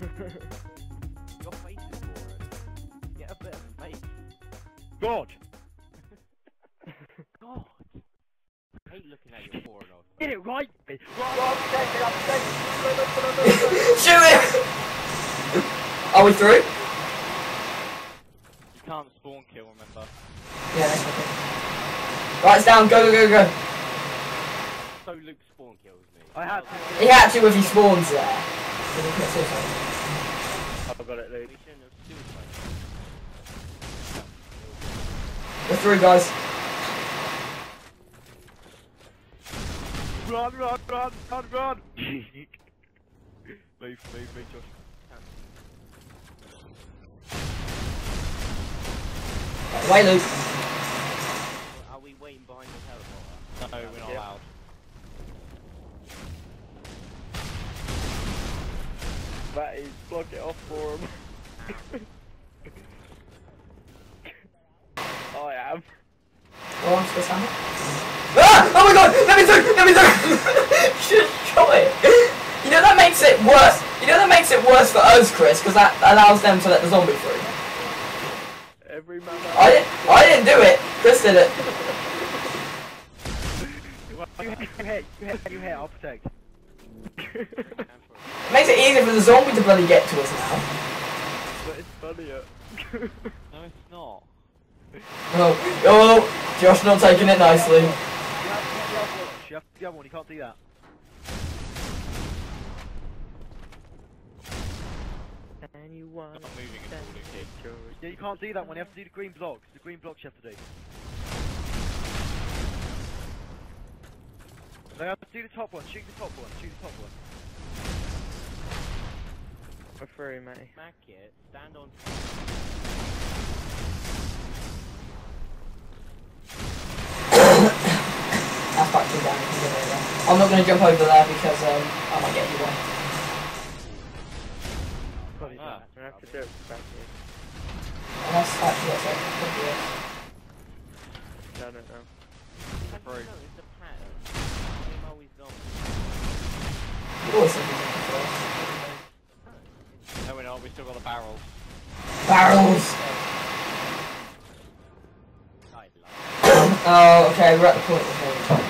Your face is boring. Get a bit of face. God! God. I hate looking at your forehead. Oh. Get it right! bitch. Shoot him! Are we through? You can't spawn kill, remember? Yeah, that's okay. Right, it's down. Go, go, go, go. So Luke spawn kills me. I had to. He had to if he spawns there. I've got it, Luke. We shouldn't have suicide. We're through, guys. Run, run, run, run, run! move, move, move, Josh. Away, Luke. Are we waiting behind the teleporter? No, we're not Yeah. allowed. That is, block it off for him. I am. Oh, I'm supposed to have it. Ah! Oh my god! Let me through! Let me through! Just try it. You know that makes it worse. You know that makes it worse for us, Chris, because that allows them to let the zombie through. Every man. I didn't. I didn't do it. Chris did it. You hit, you hit, you hit, you hit, I'll protect. It makes it easier for the zombie to bloody get to us now. But it's funnier. No, it's not. Oh, oh, Josh not taking it nicely. You have to get the other one. You have to get the other one. You can't do that. Anyone Not moving at all, Yeah, you can't do that one. You have to do the green blocks. The green blocks you have to do. No, you have to do the top one. Shoot the top one. Shoot the top one. We're through, mate. Smack it. Stand on. That's back to down. you can get over. I'm not going to jump over there because um, I might get you one. Probably Ah. We have to do it back here. Unless actually that's it. It. I'm always gone. You always think you're looking first. No, we're not. We still got the barrels. Barrels! Oh, okay, we're at the point where we're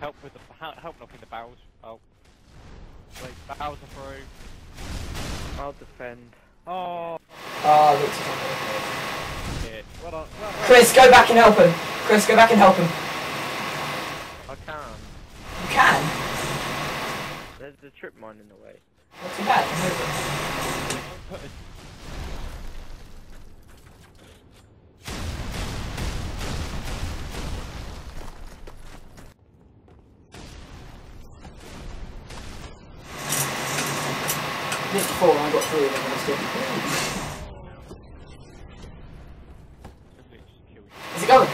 Help with the help, help knocking the barrels. Oh. Wait, barrels are through. I'll defend. Oh, ah, Oh, Luke's is on there. Yeah. well done. Well done. Chris, go back and help him. Chris, go back and help him. Before and I got through and then I still. Just literally kill you. Is it going?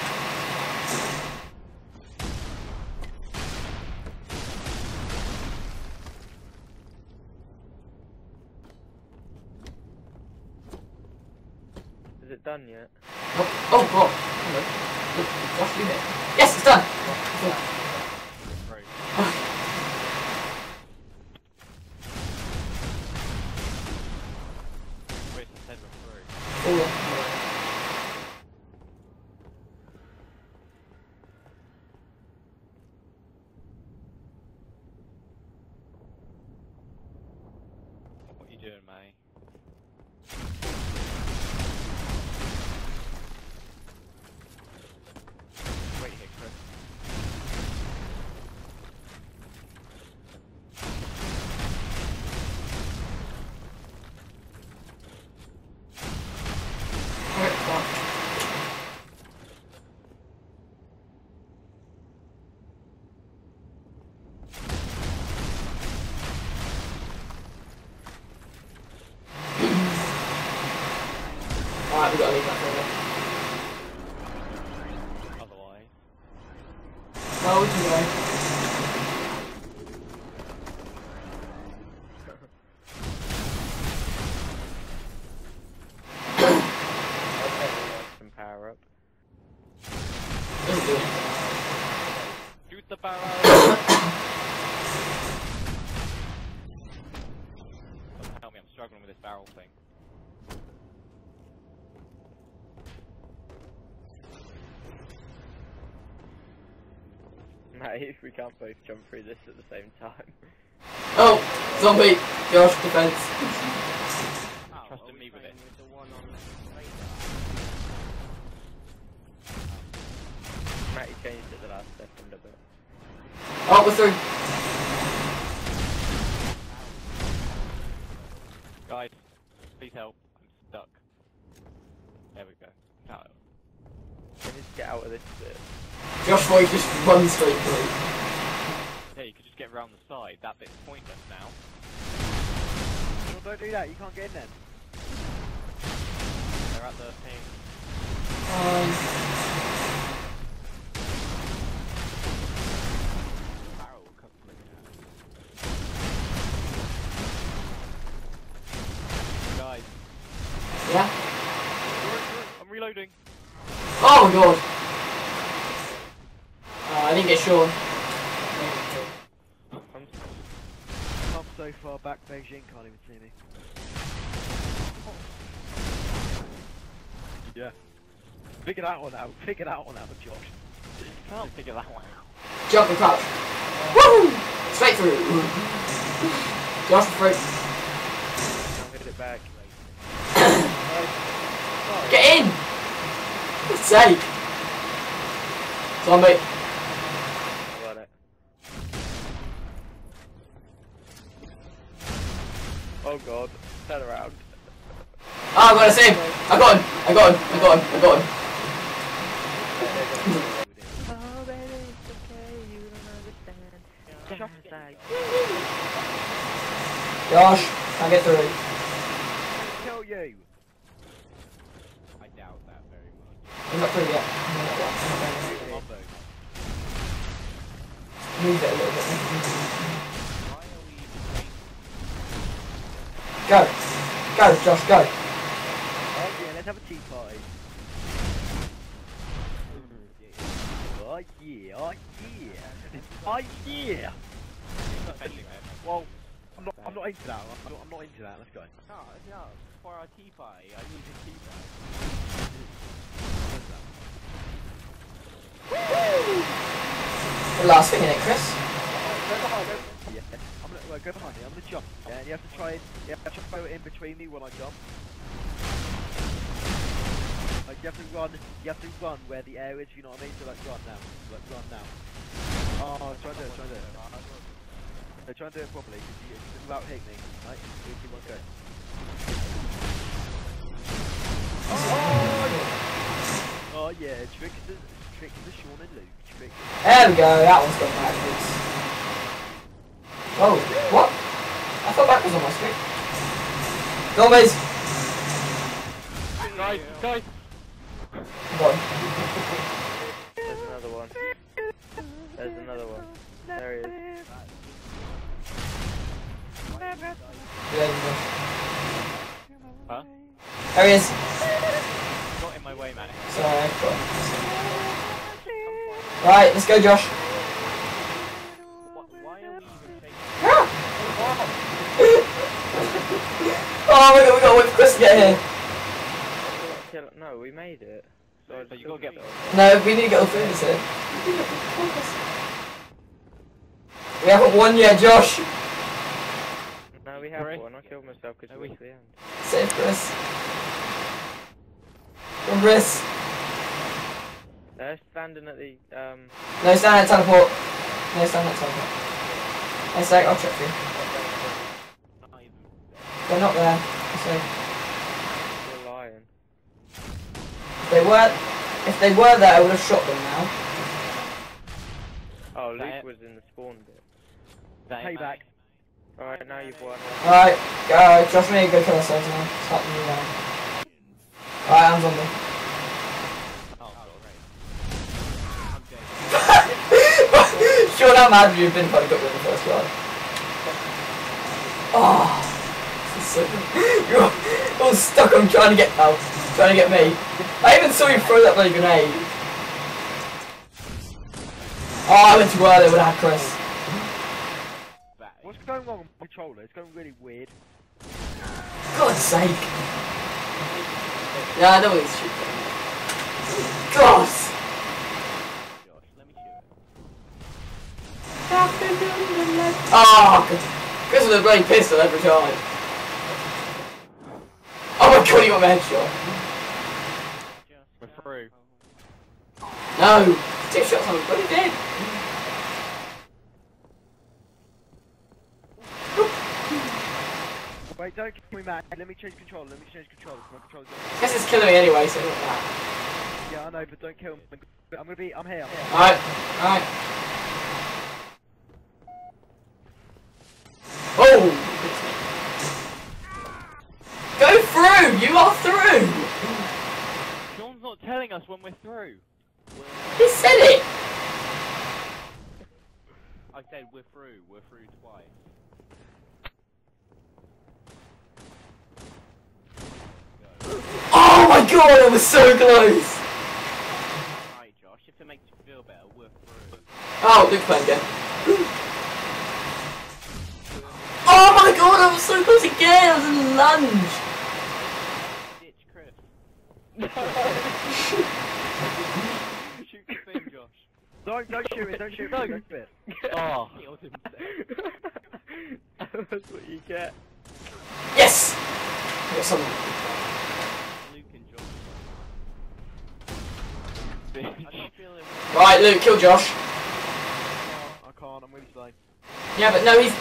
Is it done yet? Oh, oh, oh. Hello. Look, Josh, leave. Yes, it's done. Oh. Right. Wait, it said we're through. Hold on. What you doing, mate? Wait here, Chris. Alright, come on. Alright, we gotta leave that for a bit. Otherwise. No, we can go. I'll take some power up. Doesn't do anything. Shoot the barrel! barrel thing. Mate, if we can't both jump through this at the same time. Oh, zombie. Josh, defense. Trust in me with it. On Matty changed it the last second a bit. Oh, we're through. Guys, please help. I'm stuck. There we go. No. We need get out of this bit. Josh thought he just run straight through. Yeah, you could just get around the side. That bit's pointless now. Well, don't do that. You can't get in then. They're at the thing. Um, Barrel will come from it. Guys, yeah. I'm reloading. Oh god. Uh, I didn't get Shaun. I'm I'm so far back, Beijing can't even see me. Yeah. Figure that one out. Figure that one out, Josh. Can't figure that one out. Jump and crouch. Woo! Straight through. Josh through. I'll hit it back. Get in! For God's sake. Zombie. Got it. Oh god, turn around. Oh, I got a save. I got him. I got him. I got him. I got him. Oh baby, it's okay, you don't understand. Josh, can't get through. Tell you. I doubt that very much. I'm not through yet. Mambo. Move it a little bit. Why are we waiting? Go. Go, Josh, go. Oh yeah, let's have a tea party. Oh yeah, oh yeah. Oh yeah. Well, I'm not, I'm not into that. I'm not, I'm not into that. Let's go. No, no, for our tea party, I need a tea party. The last it, Chris. Yeah. I'm gonna go behind me. I'm gonna jump. Yeah, and you have to try. and- You have to throw it in between me when I jump. Like you have to run. You have to run where the air is. You know what I mean? So like run now. Like run now. Oh, try and do it. Try and do it. No, try and do it properly. 'cause you, without hitting me. Right? Three, two, one, go. Oh, oh yeah. Trick the trick the Shaun and Luke. Trick. There we go, that one's gone backwards. Oh, what? I thought that was on my screen. Zombies! Guys, guys! Come on. There's another one. There's another one. There he is. There we go. Huh? There he is. Not in my way, man. Sorry, I got Right, let's go, Josh. Why are oh, we even chasing? Oh my god, we gotta wait for Chris to get here. No, we made it. So, So you gotta get- No, we need to get all through this here. We haven't won yet, Josh. No, we have Right. one. I killed myself because No, we we- reached the end. Save Chris. Come Chris. They're standing at the um. No, stand at teleport. No, stand at teleport. One sec, I'll check for you. They're not there. So, You're lying. if they were, if they were there, I would have shot them now. Oh, Is that Luke was in the spawn bit. Is that Payback. Alright, now you've won. Alright, go, Josh, we need go kill ourselves now. Start the new round. Alright, I'm zombie. Sure, how mad would you have been if I got rid of the first round? Oh, ah, this is so good. You're all stuck on trying to get out, trying to get me. I even saw you throw that bloody grenade. Oh, I went too early, would have had Chris. What's going wrong with my controller? It's going really weird. God's sake. Yeah, I know what he's shooting. God! Josh, let me shoot it. Oh, good. Chris with a bloody pistol every time. Oh my god, he got my headshot. Just We're through. No! Two shots on him, but bloody dead. Wait, don't kill me, Matt. Let me change control. Let me change control. My control's on. Guess it's killing me anyway, so not that. Yeah, I know, but don't kill me. I'm gonna be. I'm here. Alright, alright. Oh! Go through! You are through! Shaun's not telling us when we're through. He said it! I said we're through. We're through twice. Oh my god, that was so close! Alright, Josh, if it makes you feel better, we're through. Oh, Luke playing again. Oh my god, I was so close again! I was in lunge! Ditch Shoot the thing, Josh. Don't don't shoot it. Don't shoot me. Don't shoot it. Oh, killed himself. That's what you get. Yes! Got something. Luke and Josh. I don't feel it. Right, Luke, kill Josh. I can't. I'm really slow. Yeah, but no, he's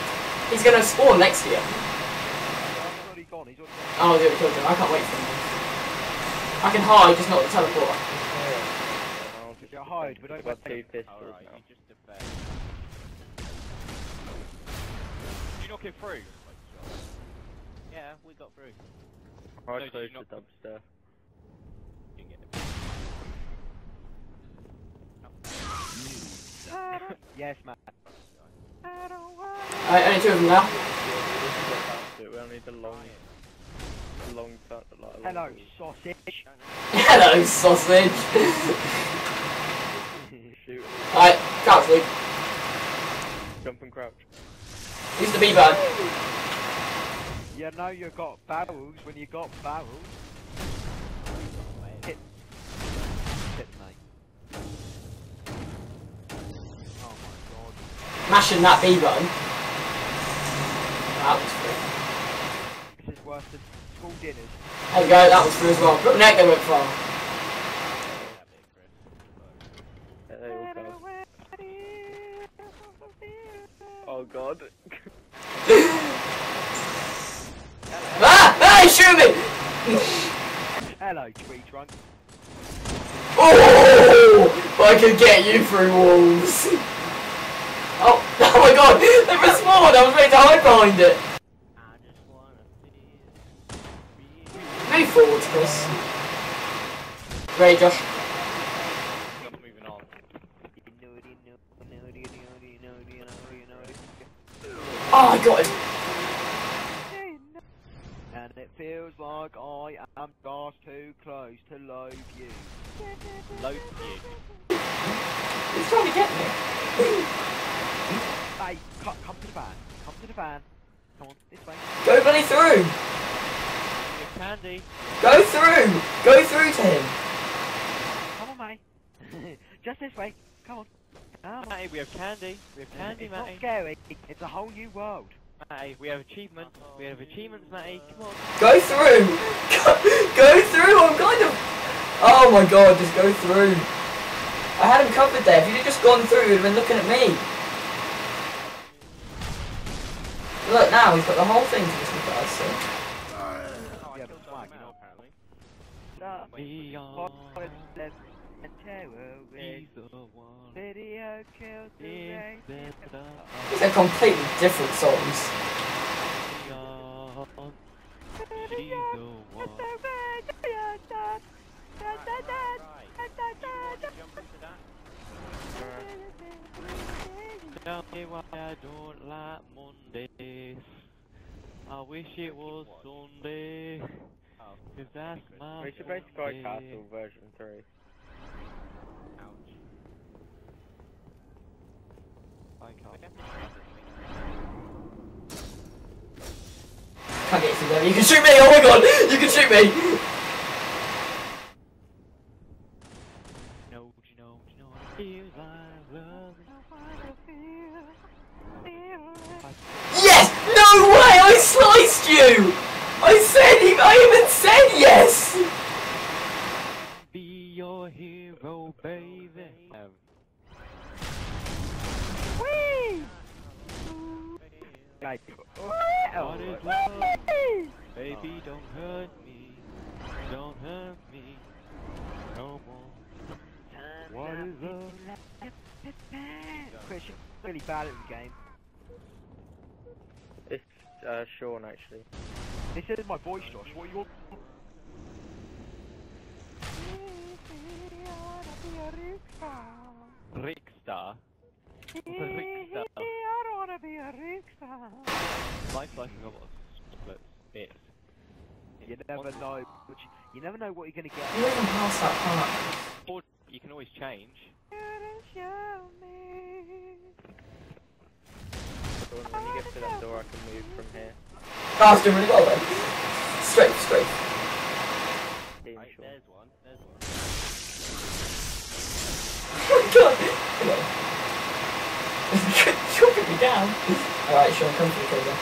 he's gonna spawn next to you. He's already gone. He's already gone. Oh, dude, killed him. I can't wait for him. I can hide, just not the teleporter. Yeah, hide, but don't I've got two pistols Alright, now. you just defend. Did you knock it through? Yeah, we got through. I No, did close you dumpster. You can get it. Yes, Matt. Alright, only two of them now. We don't need the long, the long, tu- like, a long Hello, sausage. Hello, sausage. Shoot. Alright, crouch, Luke. Jump and crouch. Use the B-bird. You know you've got barrels when you got barrels. Hit. Hit, mate. Oh my god. Mashing that B button. That was free. This is worse than school dinners. There we go, that was free as well. But neck they went far. Yeah, they all go. Oh god. ah! Ah! Shoot me! Hello, tree trunk. Oh! I could get you through walls. Oh! Oh my god! They respawned! I was ready to hide behind it. Feel Move forward, Chris. Ready, Josh? Just moving on. Oh, I got him. And it feels like I am just too close to loathe you. Load you. He's trying to get me. Hey, come, come to the van. Come to the van. Come on, this way. Go bloody through. Give candy. Go through. Go through to him. Come on, mate. Just this way. Come on. Come on. Matty, we have candy. We have candy, it's not Matty. scary. It's a whole new world. Matty, we have achievements. We have achievements, Matty. Come on. Go through. Go, go through. I'm kind of. Oh my god, just go through. I had him covered there. If you'd have just gone through, he'd have been looking at me. Look now, he's got the whole thing to listen to us. So. Oh, I Yeah, killed but someone swag, you now, know. apparently. Stop. We are Violence and terrorist. He's the one. Video kills the race. Instead of These are completely different songs. we are on. She's the one. Tell me why I don't like Mondays. I wish it was Sunday. Cause that's my We should play Sky Sunday. Castle version 3. I can't. can't get through there. You can shoot me! Oh my god! You can shoot me! No, you know, you know what it feels like? Love Yes! No way! I sliced you! I said he, I even said yes! Be your hero, baby. Um, Like, what is love? Baby, don't hurt me. Don't hurt me. No more. What is love? Chris, you're really bad at the game. It's uh, Shaun actually. This is my voice, Josh. What are you want? Rickstar. Rickstar. Life like a novel splits it. You never know. What you, you never know what you're gonna get. You're even past that part. Or you can always change. So when, when you get to that door, I can move from here. Oh, I was doing really well then. Straight, straight. Right, there's one. There's one. Oh my god! Come on. You're putting me down. Alright, Shaun, come for the then.